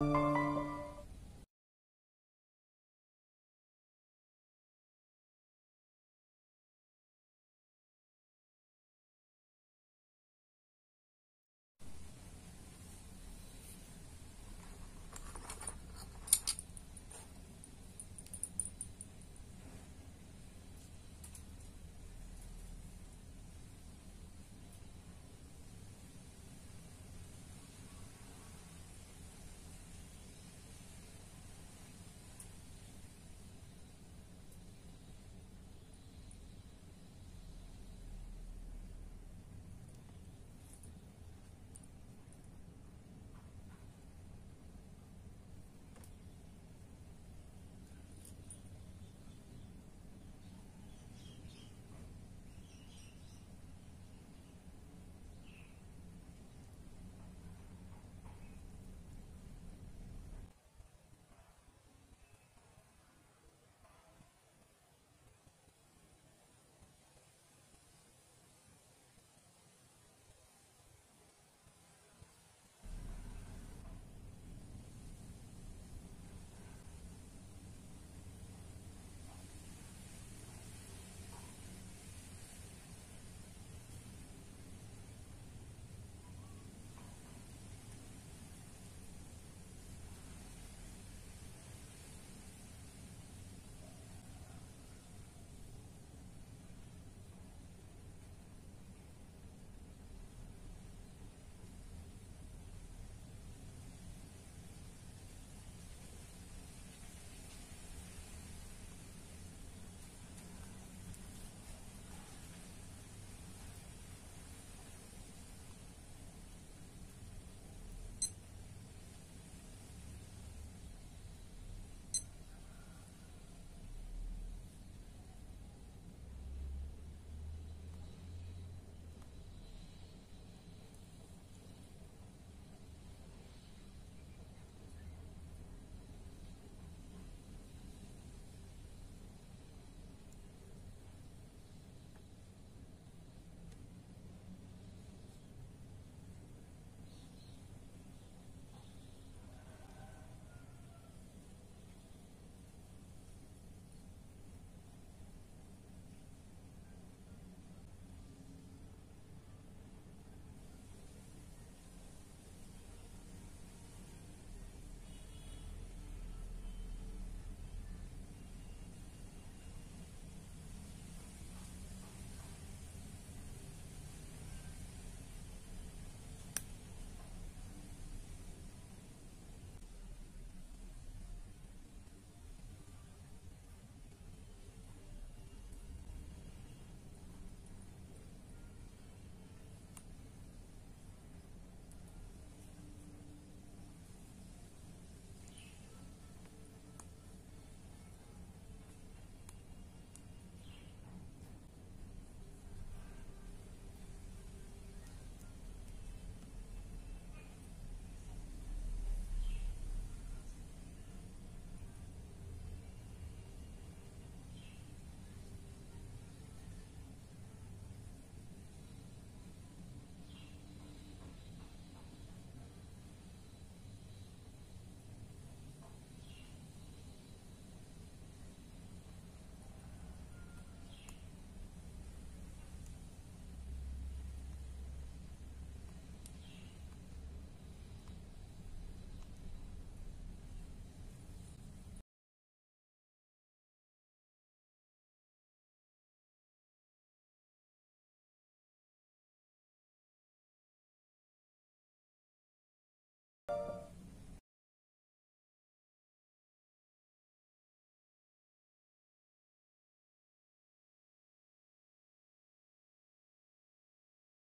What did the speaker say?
Música